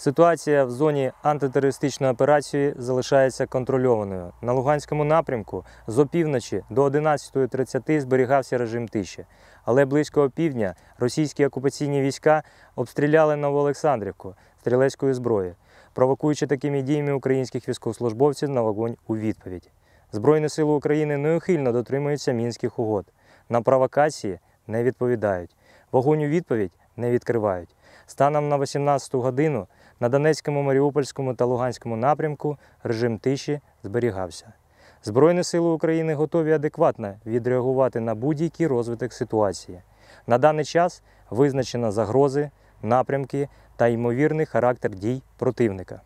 Ситуація в зоні антитерористичної операції залишається контрольованою. На Луганському напрямку з опівночі до 11.30 зберігався режим тиші. Але близько опівдня російські окупаційні війська обстріляли Новоолександрівку стрілецькою зброєю, провокуючи такими діями українських військовослужбовців на вогонь у відповідь. Збройні сили України неухильно дотримуються мінських угод. На провокації не відповідають. Вогонь у відповідь не відкривають. Станом на 18 годину на Донецькому, Маріупольському та Луганському напрямку режим тиші зберігався. Збройні сили України готові адекватно відреагувати на будь-який розвиток ситуації. На даний час визначено загрози, напрямки та ймовірний характер дій противника.